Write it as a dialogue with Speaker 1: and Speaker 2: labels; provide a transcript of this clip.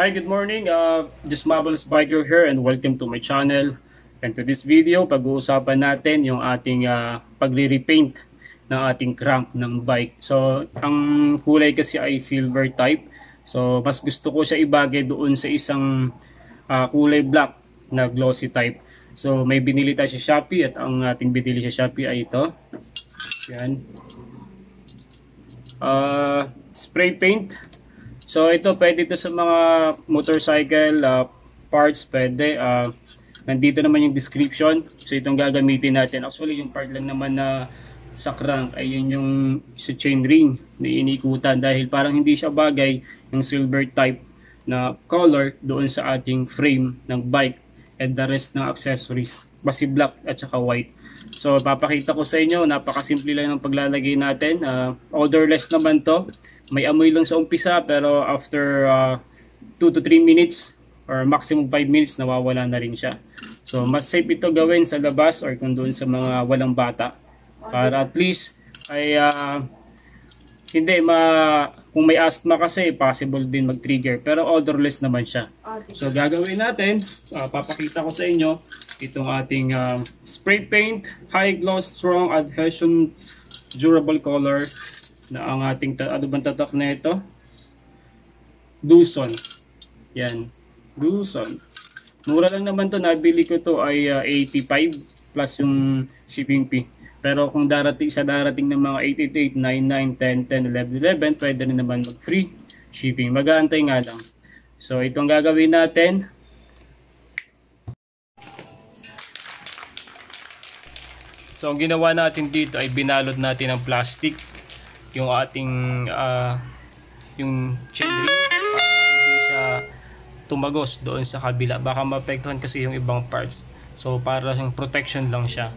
Speaker 1: Hi, good morning. Uh, this Marvelous Biker here and welcome to my channel. And to this video, pag-uusapan natin yung ating uh, pagre-repaint ng ating crank ng bike. So, ang kulay kasi ay silver type. So, mas gusto ko siya ibagay doon sa isang uh, kulay black na glossy type. So, may binili tayo sa Shopee at ang ating binili sa Shopee ay ito. Yan. Uh, spray paint So ito pwede ito sa mga motorcycle uh, parts pwede. Uh, nandito naman yung description. So itong gagamitin natin. Actually yung part lang naman na sa crank ay yun yung sa chain ring na inikutan dahil parang hindi siya bagay yung silver type na color doon sa ating frame ng bike and the rest ng accessories. Basi black at saka white. So papakita ko sa inyo, napakasimple lang ng paglalagay natin. Uh, odorless naman to may amoy lang sa umpisa pero after 2 uh, to 3 minutes or maximum 5 minutes nawawala na rin siya. So mas safe ito gawin sa labas or kung doon sa mga walang bata para at least ay uh, hindi ma kung may asthma kasi possible din mag-trigger pero odorless naman siya. So gagawin natin, uh, papakita ko sa inyo itong ating uh, spray paint, high gloss, strong adhesion, durable color na ang ating ano bang tatak na ito? Duson. Yan. Duson. Mura lang naman to. Nabili ko to ay uh, ah, 85 plus yung shipping fee. Pero kung darating sa darating ng mga 888, 99, 10, 10, 11, 11, pwede rin naman mag-free shipping. Mag-aantay nga lang. So itong gagawin natin, So ang ginawa natin dito ay binalot natin ng plastic yung ating uh, yung chain ring para hindi siya tumagos doon sa kabila. Baka maapektuhan kasi yung ibang parts. So para yung protection lang siya